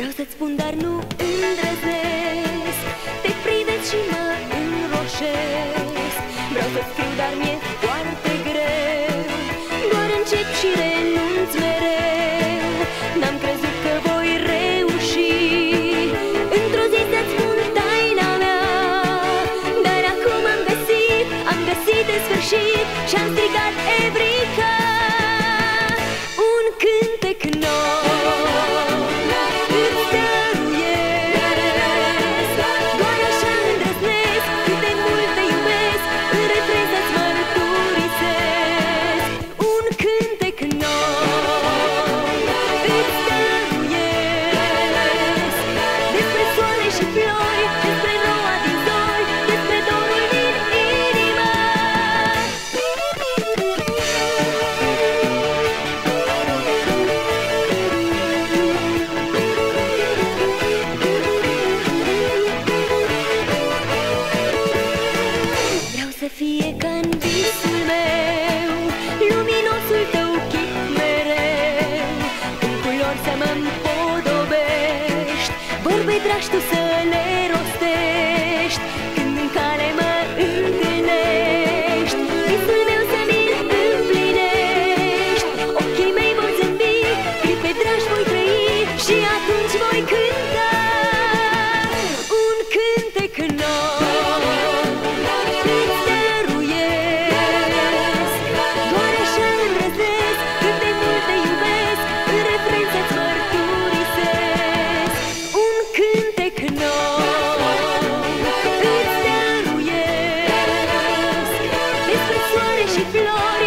dar nu îndrăznesc. Te privesc și mă înroșesc. Vreau să scriu, dar mi-e foarte greu. Doar încep și renunț mereu. N-am crezut că voi reuși. Într-o zi să-ți spun taina mea. Dar acum am găsit, am găsit în sfârșit Și-am strigat Ebrica să fie ca în visul meu. Luminosul tău chip mereu În culori să mă împodobești. Vorbe dragi tu să le rostești Când în cale mă întâlnești. Visul meu să mi-l împlinești Ochii mei vor zâmbi Clipe dragi voi trăi. Și atunci voi cânta Un cântec nou flor.